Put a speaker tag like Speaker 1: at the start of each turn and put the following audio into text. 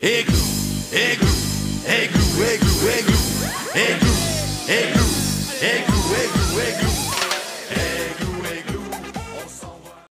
Speaker 1: Igloo, igloo, igloo, igloo, igloo, igloo, igloo, igloo, igloo.